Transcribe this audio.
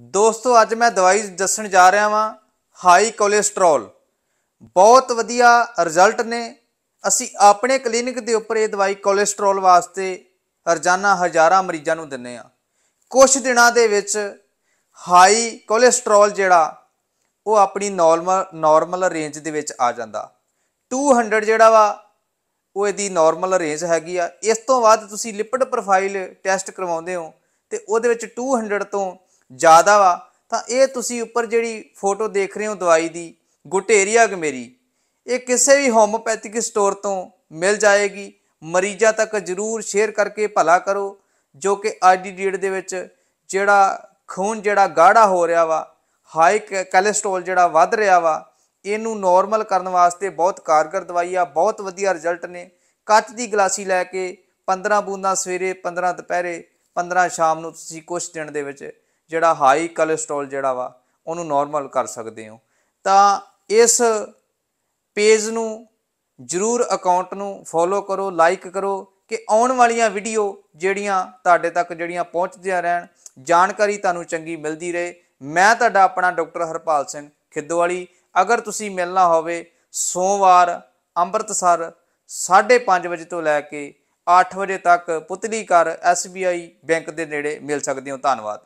ਦੋਸਤੋ, ਅੱਜ ਮੈਂ ਦਵਾਈ ਦੱਸਣ ਜਾ ਰਿਹਾ ਵਾਂ ਹਾਈ ਕੋਲੇਸਟ੍ਰੋਲ ਬਹੁਤ ਵਧੀਆ ਰਿਜ਼ਲਟ ਨੇ। ਅਸੀਂ ਆਪਣੇ ਕਲੀਨਿਕ ਦੇ ਉੱਪਰ ਇਹ ਦਵਾਈ ਕੋਲੇਸਟ੍ਰੋਲ ਵਾਸਤੇ ਰੋਜ਼ਾਨਾ ਹਜ਼ਾਰਾਂ ਮਰੀਜ਼ਾਂ ਨੂੰ ਦਿੰਨੇ ਆ ਕੁਝ ਦਿਨਾਂ ਦੇ ਵਿੱਚ ਹਾਈ ਕੋਲੇਸਟ੍ਰੋਲ ਜਿਹੜਾ, ਉਹ ਆਪਣੀ ਨਾਰਮਲ ਨਾਰਮਲ ਰੇਂਜ ਦੇ ਵਿੱਚ ਆ ਜਾਂਦਾ। 200 ਜਿਹੜਾ ਵਾ, ਉਹ ਇਹਦੀ ਨਾਰਮਲ ਰੇਂਜ ਹੈਗੀ ਆ। ਇਸ ਤੋਂ ਬਾਅਦ ਤੁਸੀਂ ਲਿਪਿਡ ਪ੍ਰੋਫਾਈਲ ਟੈਸਟ ਕਰਵਾਉਂਦੇ ਹੋ ਤੇ ਉਹਦੇ ਵਿੱਚ 200 ਤੋਂ ਜ਼ਿਆਦਾ ਵਾ, ਤਾਂ ਇਹ ਤੁਸੀਂ ਉੱਪਰ ਜਿਹੜੀ ਫੋਟੋ ਦੇਖ ਰਹੇ ਹੋ ਦਵਾਈ ਦੀ, ਗੁਟੇਰੀਆ ਗਮੇਰੀ ਇਹ ਕਿਸੇ ਵੀ ਹੋਮੋਪੈਥਿਕ ਸਟੋਰ ਤੋਂ ਮਿਲ ਜਾਏਗੀ, ਮਰੀਜ਼ਾਂ ਤੱਕ ਜਰੂਰ ਸ਼ੇਅਰ ਕਰਕੇ ਭਲਾ ਕਰੋ, ਜੋ ਕਿ ਅੱਜ ਦੀ ਡੇਟ ਦੇ ਵਿੱਚ ਜਿਹੜਾ ਖੂਨ ਜਿਹੜਾ ਗਾੜਾ ਹੋ ਰਿਹਾ ਵਾ ਹਾਈ ਕੋਲੇਸਟ੍ਰੋਲ ਜਿਹੜਾ ਵੱਧ ਰਿਹਾ ਵਾ, ਇਹਨੂੰ ਨਾਰਮਲ ਕਰਨ ਵਾਸਤੇ ਬਹੁਤ ਕਾਰਗਰ ਦਵਾਈ ਆ, ਬਹੁਤ ਵਧੀਆ ਰਿਜ਼ਲਟ ਨੇ। ਕੱਚ ਦੀ ਗਲਾਸੀ ਲੈ ਕੇ 15 ਬੂੰਦਾਂ ਸਵੇਰੇ 15 ਦੁਪਹਿਰੇ 15 ਸ਼ਾਮ ਨੂੰ ਤੁਸੀਂ ਕੁਝ ਦਿਨ ਦੇ ਵਿੱਚ ਜਿਹੜਾ ਹਾਈ ਕੋਲੇਸਟ੍ਰੋਲ ਜਿਹੜਾ ਵਾ, ਉਹਨੂੰ ਨਾਰਮਲ ਕਰ ਸਕਦੇ ਹੋ। ਤਾਂ ਇਸ ਪੇਜ ਨੂੰ ਜਰੂਰ ਅਕਾਊਂਟ ਨੂੰ ਫੋਲੋ ਕਰੋ ਲਾਈਕ ਕਰੋ ਕਿ ਆਉਣ ਵਾਲੀਆਂ ਵੀਡੀਓ ਜਿਹੜੀਆਂ ਤੁਹਾਡੇ ਤੱਕ ਜਿਹੜੀਆਂ ਪਹੁੰਚਦੀਆਂ ਰਹਿਣ, ਜਾਣਕਾਰੀ ਤੁਹਾਨੂੰ ਚੰਗੀ ਮਿਲਦੀ ਰਹੇ। ਮੈਂ ਤੁਹਾਡਾ ਆਪਣਾ ਡਾਕਟਰ ਹਰਪਾਲ ਸਿੰਘ ਖਿੱਦੋਵਾਲੀ। ਅਗਰ ਤੁਸੀਂ ਮਿਲਣਾ ਹੋਵੇ ਸੋਮਵਾਰ ਅੰਮ੍ਰਿਤਸਰ 5:30 ਵਜੇ ਤੋਂ ਲੈ ਕੇ 8 ਵਜੇ ਤੱਕ ਪੁਤਲੀ ਘਰ SBI ਬੈਂਕ ਦੇ ਨੇੜੇ ਮਿਲ ਸਕਦੇ ਹੋ। ਧੰਨਵਾਦ।